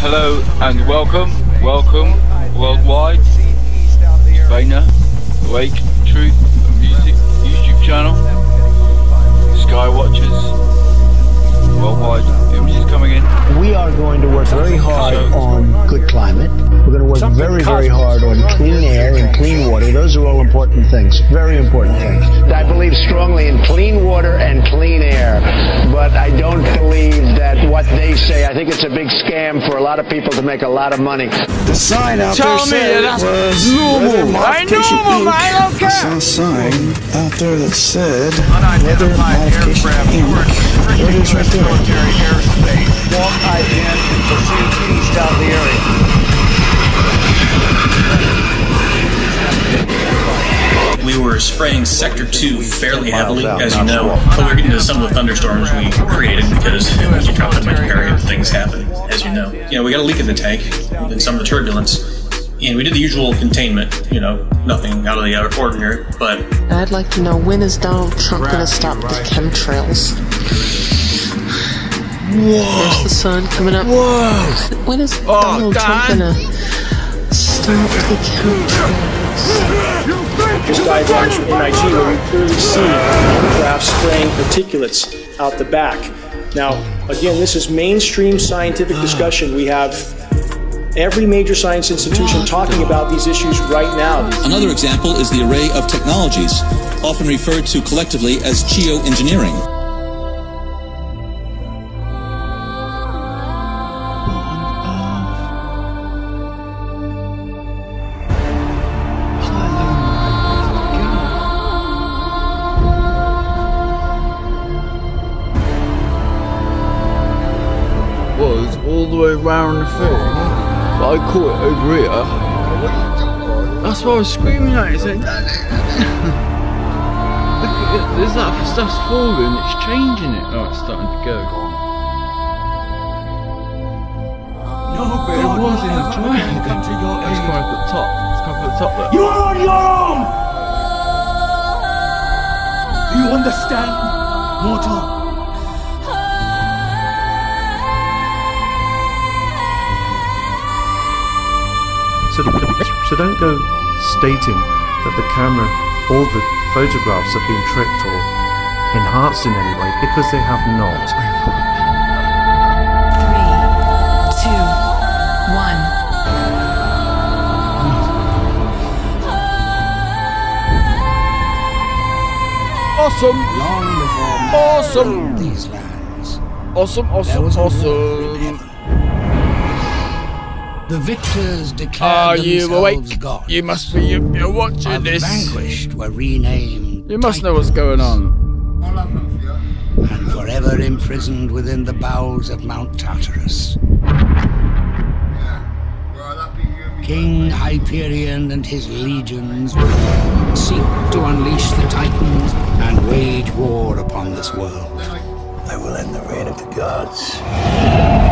Hello and welcome, welcome worldwide. Bainer, Wake, Truth, Music, YouTube channel, Sky Watchers, worldwide images coming in. We are going to work very hard on good climate. We're going to work very, very hard on clean air and clean water. Those are all important things, very important things. I believe strongly in clean water and clean air, but I don't believe that what they say, I think it's a big scam for a lot of people to make a lot of money. The sign out Tell there me said that's was normal. I modification know, Inc. I don't care. I saw a sign out there that said weather modification aircraft Inc. restricting There it is right there. military airspace. One IDN pursuit east out of the area. We were spraying Sector 2 fairly heavily, as you know, but we're getting into some of the thunderstorms we created because you drop that much area, things happen, as you know. You know, we got a leak in the tank and some of the turbulence, and we did the usual containment, you know, nothing out of the ordinary, but I'd like to know when is Donald Trump going to stop the chemtrails? Whoa! There's the sun coming up. Whoa! When is Oh, Donald Trump going to stop the chemtrails? Here's diagrams from MIT where we clearly see aircraft spraying particulates out the back. Now, again, this is mainstream scientific discussion. We have every major science institution talking about these issues right now. Another example is the array of technologies, often referred to collectively as geoengineering. Caught it over here. That's why I was screaming at it, saying, Look at there's that stuff's falling, it's changing it. Oh, it's starting to go. No, but it was in the triangle. It's quite at the top. It's quite at the top there. You are on your own! Do you understand, mortal? So, so don't go stating that the camera or the photographs have been tricked or enhanced in any way because they have not. Three, two, one. Awesome! Long before Awesome! these lands, Awesome, awesome, was a war in awesome. Heaven. The victors declared Are you themselves awake? gods. You must be, you- you're while watching the this. vanquished were renamed You must know what's going on. and forever imprisoned within the bowels of Mount Tartarus. King Hyperion and his legions seek to unleash the Titans and wage war upon this world. I will end the reign of the gods.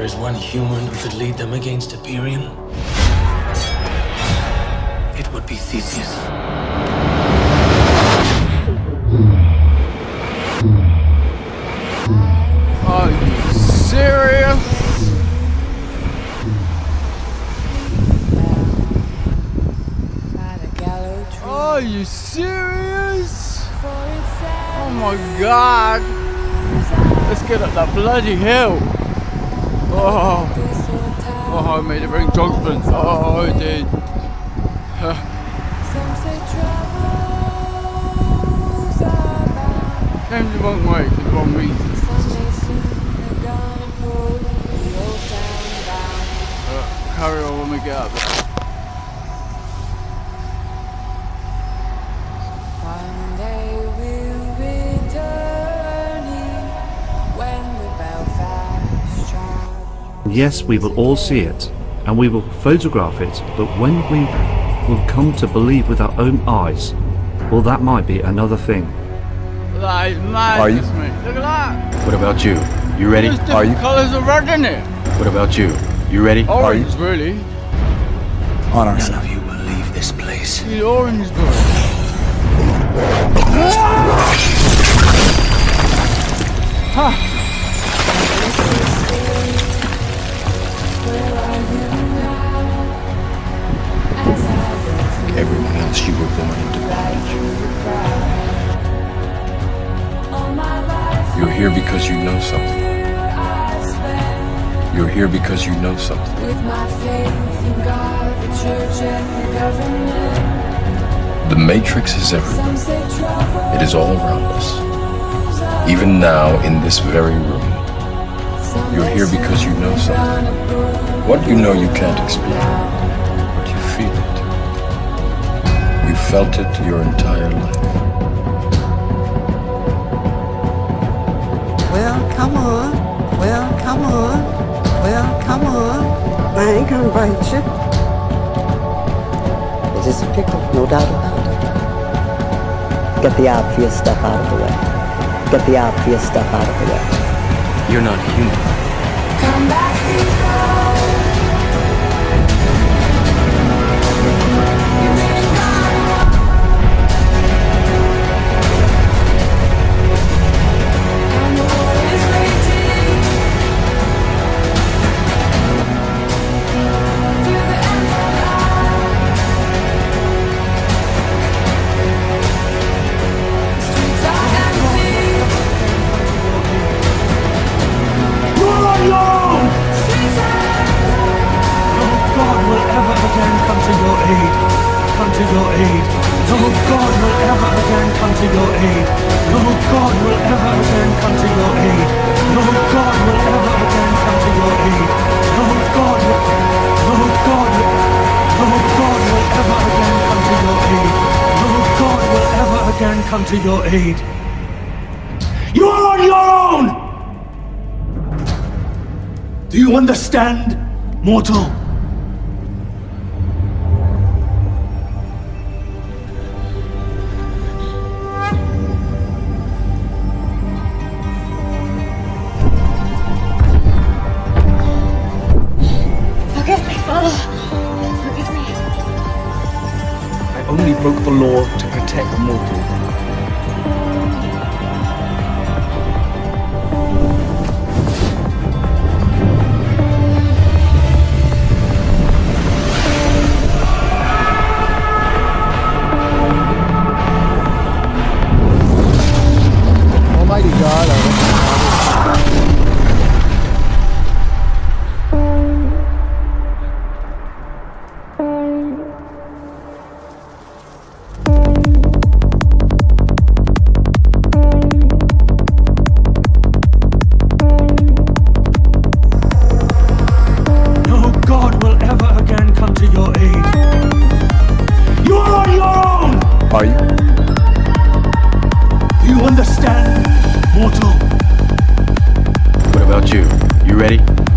There is one human who could lead them against Hyperion, it would be Theseus. Are you serious? Are you serious? Oh my god! Let's get up that bloody hill! Oh! Oh, I made it bring judgment. Oh, I did. Came the wrong way for the wrong reasons. Uh, carry on when we get up Yes, we will all see it, and we will photograph it, but when we will come to believe with our own eyes, well, that might be another thing. That is mad, Are you? Look at that! What about you? You ready? Are you? colours of red in it. What about you? You ready? Are you? Orange, really. On our None of you will leave this place. The orange boy. Everyone else, you were born into bondage. You're here because you know something. You're here because you know something. The Matrix is everywhere. It is all around us. Even now, in this very room. You're here because you know something. What you know you can't explain, but you feel it. You felt it your entire life. Well, come on. Well, come on. Well, come on. I ain't gonna bite you. It is a pickle, no doubt about it. Get the obvious stuff out of the way. Get the obvious stuff out of the way. You're not human. Come to your aid. You're on your own! Do you understand, mortal? Forgive me, Father. Forgive me. I only broke the law to protect the mortal. Ready?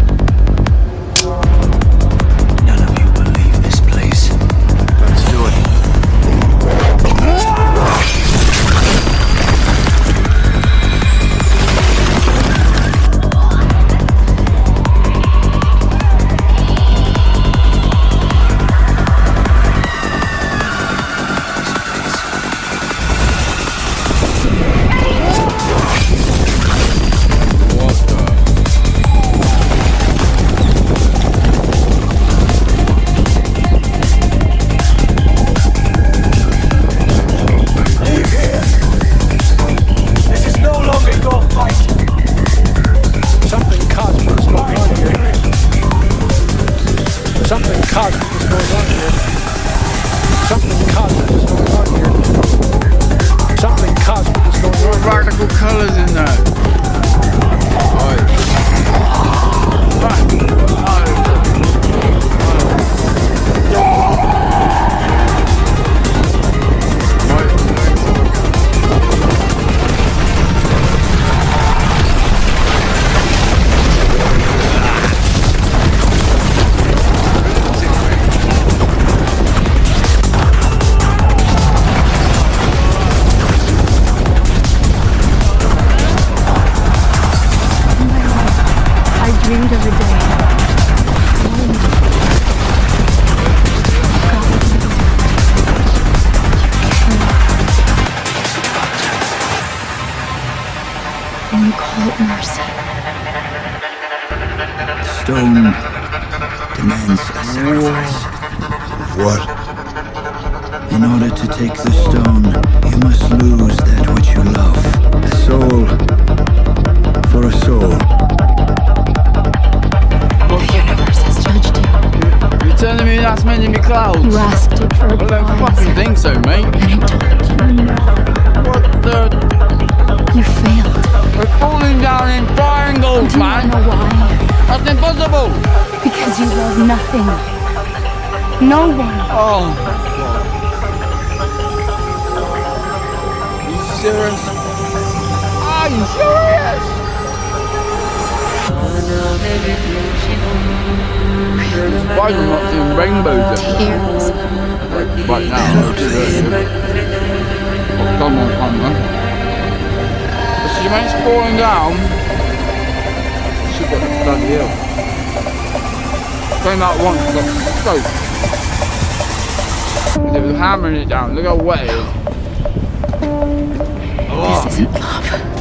Telling me that's meant to be clouds? You asked it for a I don't fucking think so, mate. and it told you no. What the? You failed. We're falling down in triangles, Do you know why? That's impossible. Because you love nothing. No one. Oh. Are You serious? Are you serious? Why are you not seeing rainbows everywhere? Like, right now. Oh, come on, camera. She makes falling down. She got bloody hill. Came out once, got soaked. They were hammering it down. Look how wet it is. This isn't love.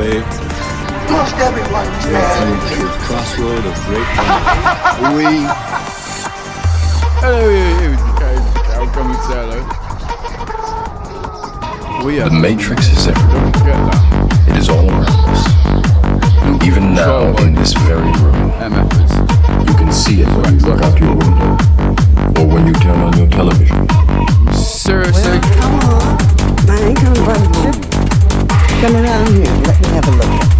Spiritual way Most everyone's led him to the crossroad of great we Hello, here we go. I'll come and hello. We are The Matrix is everywhere. Get that. It is all around us. Even now, in this very room, MFers. you can see it when you look out your window or when you turn on your television. Seriously? Come on. I ain't gonna bite you. Come around here and let me have a look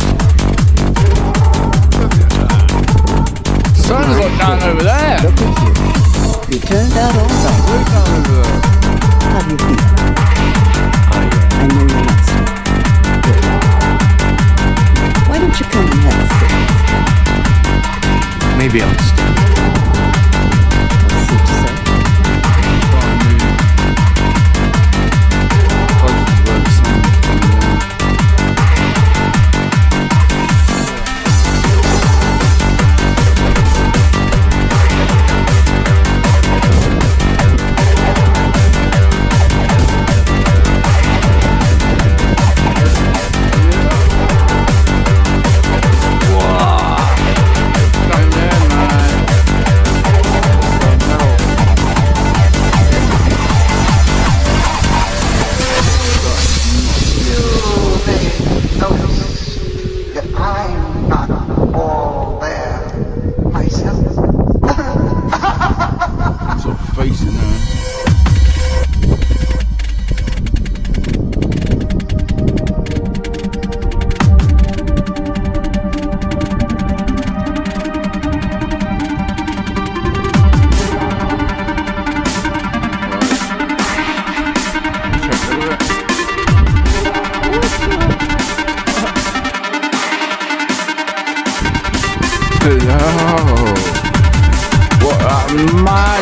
sun's like down over there. Look at you. You turned out all right. Way down over there. How do you feel? I know you're not so good. Why don't you come and have a sit? maybe I'll stay.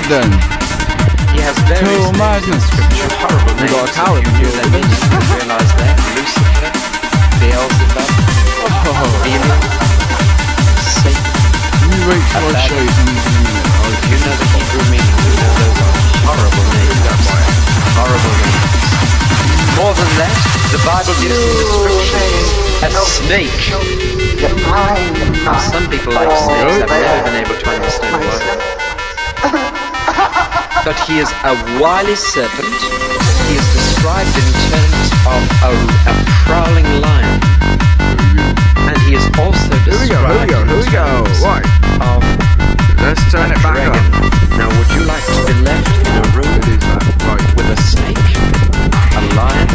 Madden. He has various Cool names madness. scripture, horrible names. got a coward You hear their names, you realize that. Lucifer, Beelzebub, oh. Demon, Satan. You wait till I show you something in a minute. Oh, you know the Hebrew meaning. You know those are horrible names. Horrible names. More than that, the Bible gives the description a snake. Now, some people like oh. snakes. I've never been able to understand why. But he is a wily serpent. He is described in terms of a, a prowling lion. And he is also described Here we go, here we go, here we go. in terms Right. of Let's turn a it back dragon. up. Now, would you like to be left in a room with a snake, a lion,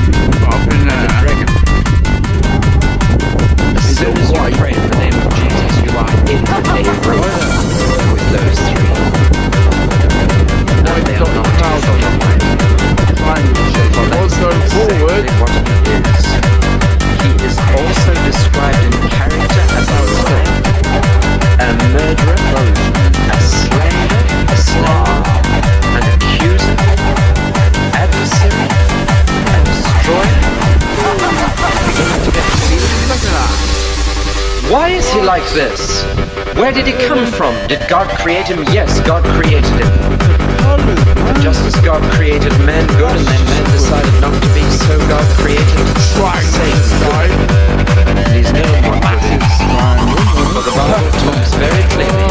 Up in and a dragon? As soon as you pray in the name of Jesus, you are in a room with Did God create him? Yes, God created him. But just as God created man good and then man decided not to be, so God created Satan. And he's known what good is. For the Bible talks very clearly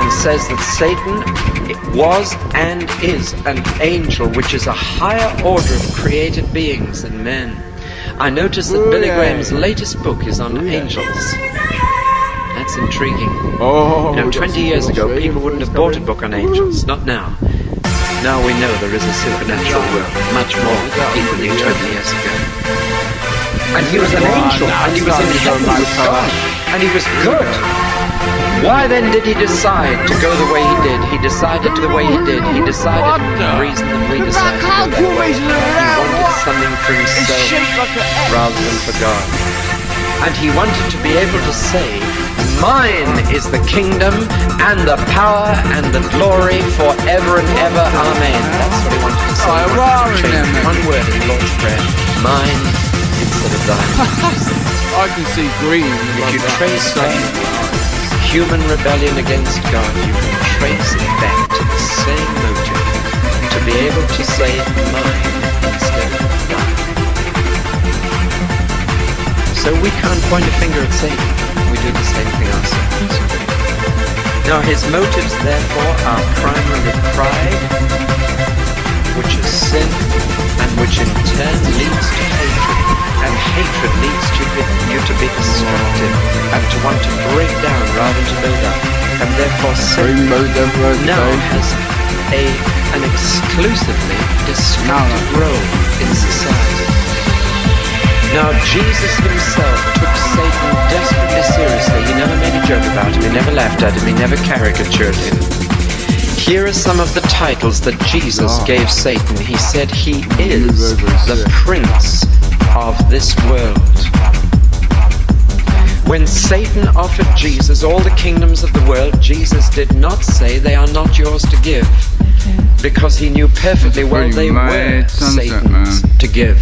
and says that Satan was and is an angel, which is a higher order of created beings than men. I notice that Billy Graham's latest book is on angels. Intriguing. Oh, You know, 20 years ago, people wouldn't have bought a book on angels. Not now. Now we know there is a supernatural world, much more than people knew 20 years ago. And he was an angel, and he was in heaven with God, and he was good. Why then did he decide to go the way he did? He decided the way he did. He decided for the reason that we decided to go way. He wanted something for himself rather than for God. And he wanted to be able to say, Mine is the kingdom and the power and the glory forever and ever. Amen. That's what he wanted to say. He wanted to change one word in the Lord's Prayer. Mine instead of thine. I can see green. If you trace that human rebellion against God, you can trace it back to the same motive. To be able to say mine So we can't point a finger at Satan. We do the same thing ourselves. Now his motives therefore are primarily pride, which is sin, and which in turn leads to hatred. And hatred leads to you to be destructive and to want to break down rather than to build up. And therefore Satan now has a an exclusively destructive role in society. Now, Jesus himself took Satan desperately seriously. He never made a joke about him, he never laughed at him, he never caricatured him. Here are some of the titles that Jesus gave Satan. He said he is the prince of this world. When Satan offered Jesus all the kingdoms of the world, Jesus did not say they are not yours to give. Because he knew perfectly well they were Satan's to give.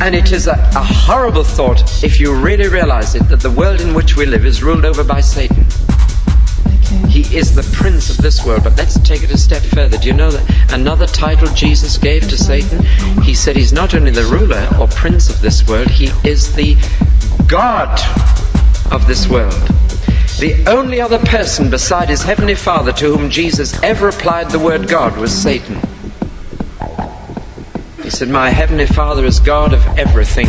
And it is a, a horrible thought if you really realize it that the world in which we live is ruled over by Satan. He is the prince of this world. But let's take it a step further. Do you know that another title Jesus gave to Satan? He said he's not only the ruler or prince of this world, he is the God of this world. The only other person beside his heavenly Father to whom Jesus ever applied the word God was Satan. He said, My heavenly Father is God of everything,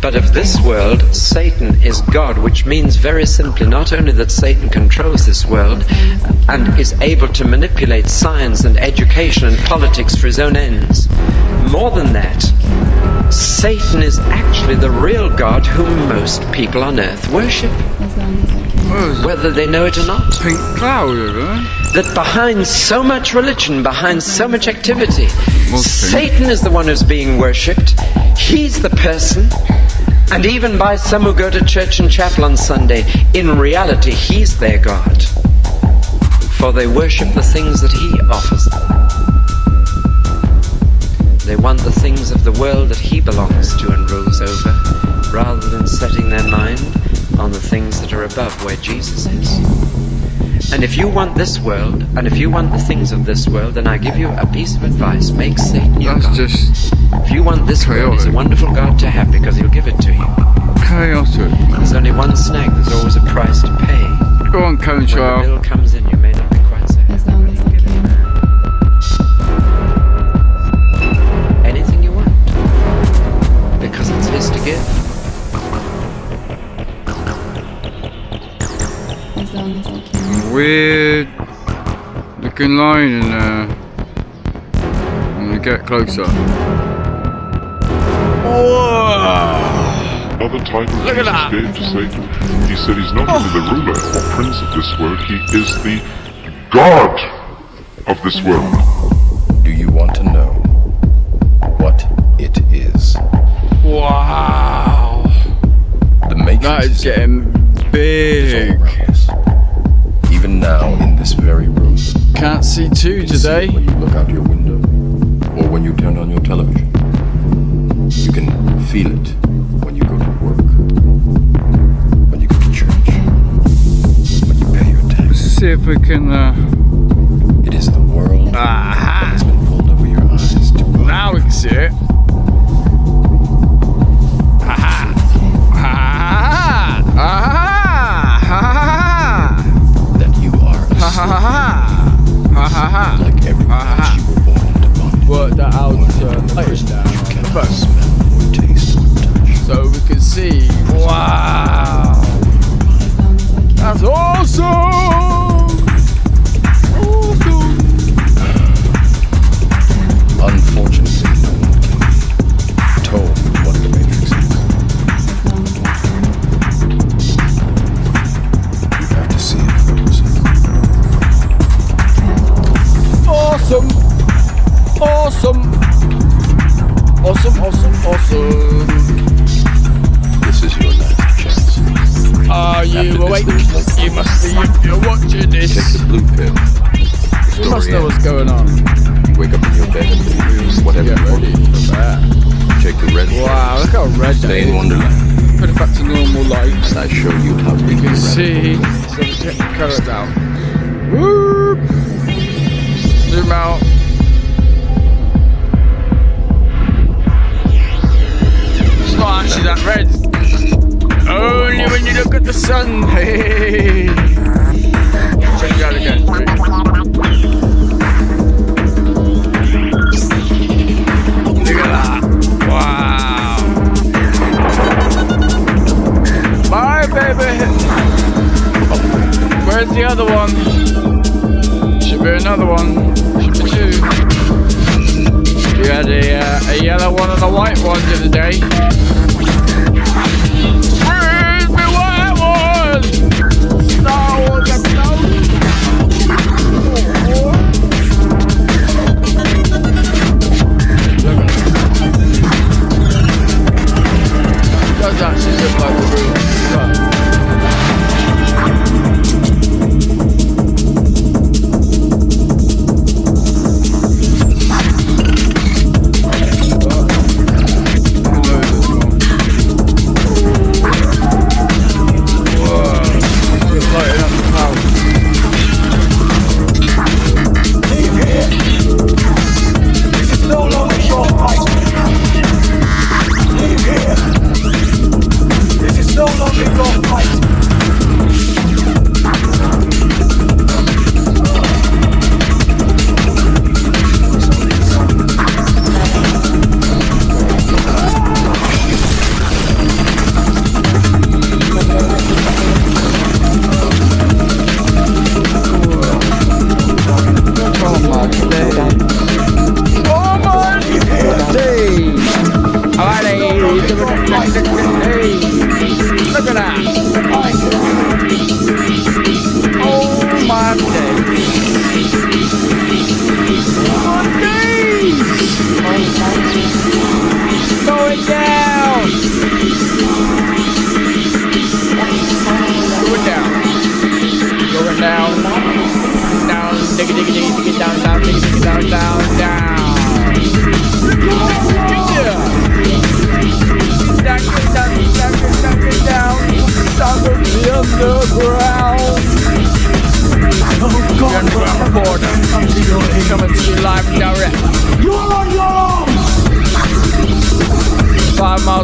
but of this world, Satan is God, which means very simply not only that Satan controls this world and is able to manipulate science and education and politics for his own ends. More than that, Satan is actually the real God whom most people on earth worship. Whether they know it or not. Pink cloud, That behind so much religion, behind so much activity, Satan is the one who's being worshipped. He's the person And even by some who go to church and chapel on Sunday, in reality, He's their God. For they worship the things that He offers them. They want the things of the world that He belongs to and rules over, rather than setting their mind on the things that are above where Jesus is. And if you want this world, and if you want the things of this world, then I give you a piece of advice. Make Satan your That's God. just If you want this world, he's a wonderful God to have because he'll give it to you. chaotic. There's only one snag, there's always a price to pay. Go on, Cone When the bill comes in, you may not be quite so happy. Anything you want. Because it's his to give. Weird looking line in there. I'm gonna get closer. Other titles Look at Jesus that. gave to Satan. He said he's not only the ruler or prince of this world, he is the God of this world. Do you want to know what it is? Wow. The Matrix That is getting big. Can't see two can see today. when you look out your window, or when you turn on your television. You can feel it when you go to work, when you go to church, when you pay your tax. See if we can. Uh, It is the world that has been pulled over your eyes to now we can see it. Ha ha ha. like everyone Ha ha. were born into bondage. Work that out you're this. Take the blue pill. You must know what's going on. You wake up in your bed and whatever you ready. Take the red pill. Wow, look how red Stay in. Wonderland, Put it back to normal light. and I show you how big You can see. So we check the colour down. Whoop. Zoom out. It's not actually that red. Only when you look at the sun. Hey. Baby. Where's the other one? Should be another one. Should be two. We had a, uh, a yellow one and a white one the other day. Where's the white one? Look at. Does actually look like a real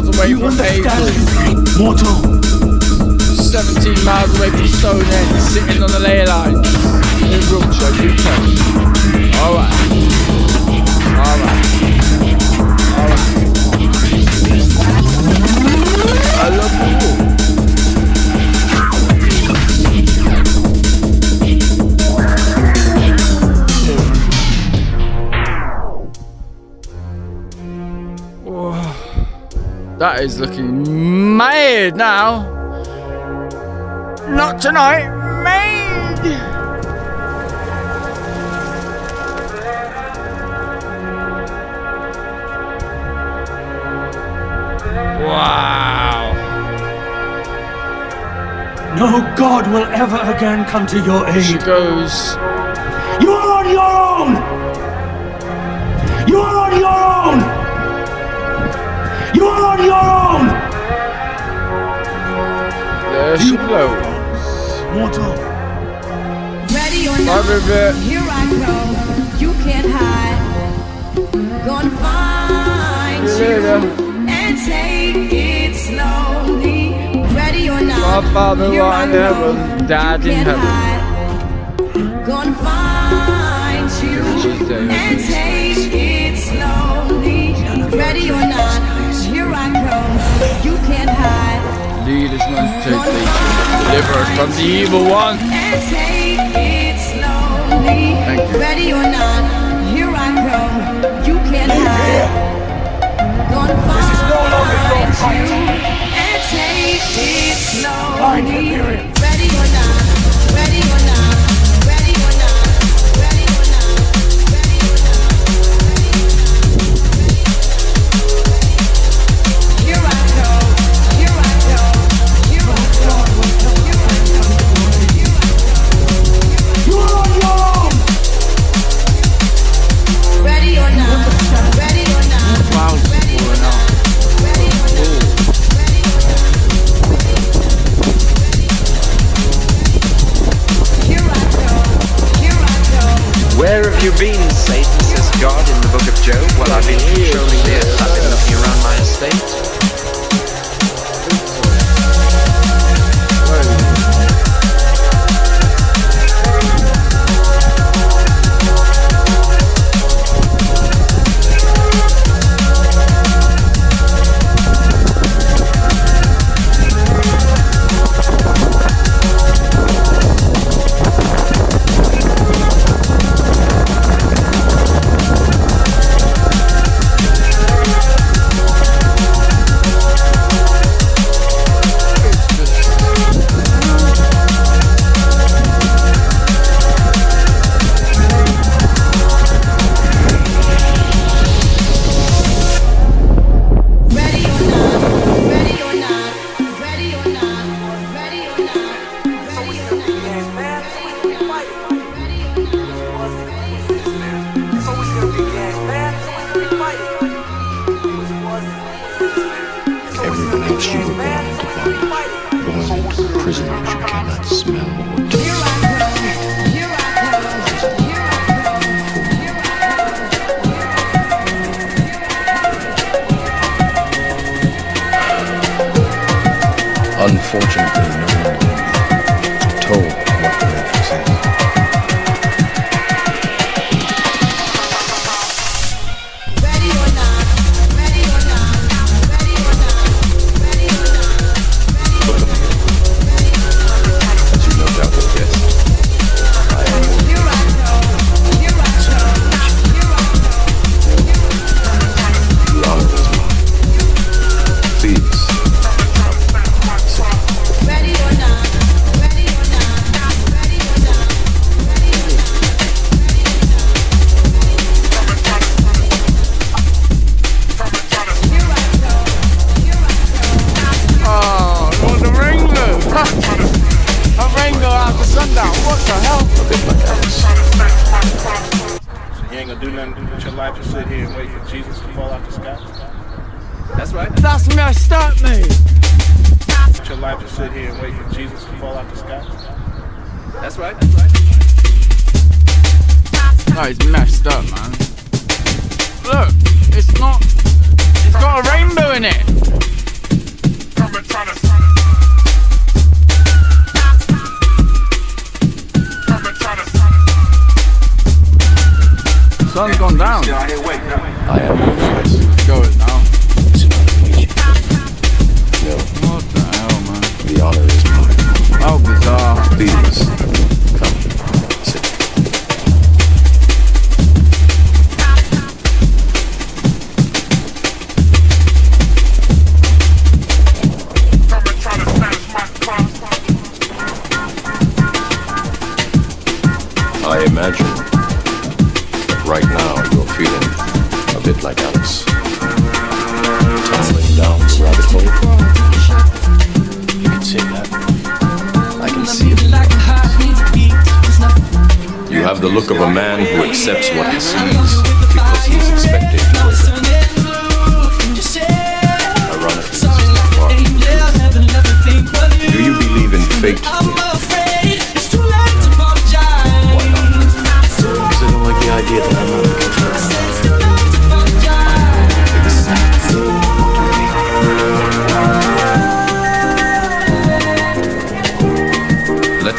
miles away from Hayes. Mortal. 17 miles away from Stonehenge, sitting on the ley line in Wiltshire, UK. Alright. Alright. Alright. I love you. That is looking mad now. Not tonight, made. Wow. No God will ever again come to your aid. She goes. You are on your own! You are on your own! You are on your own! There she goes. Mortal. Ready or not, here I go. You can't hide. Gonna find you you later. and take it slowly. Ready or not, My father here was I in go. heaven, died in Can't heaven. hide. Gonna find you She's there. and take Lead us not to temptation. Deliver us from the evil one. and take it slowly. Thank you. Ready or not, here I come. You can't hide. Gonna find you and take it slowly. sun's gone down. I am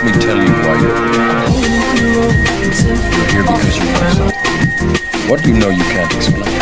Let me tell you why you're here. You're here because you want something. What do you know you can't explain?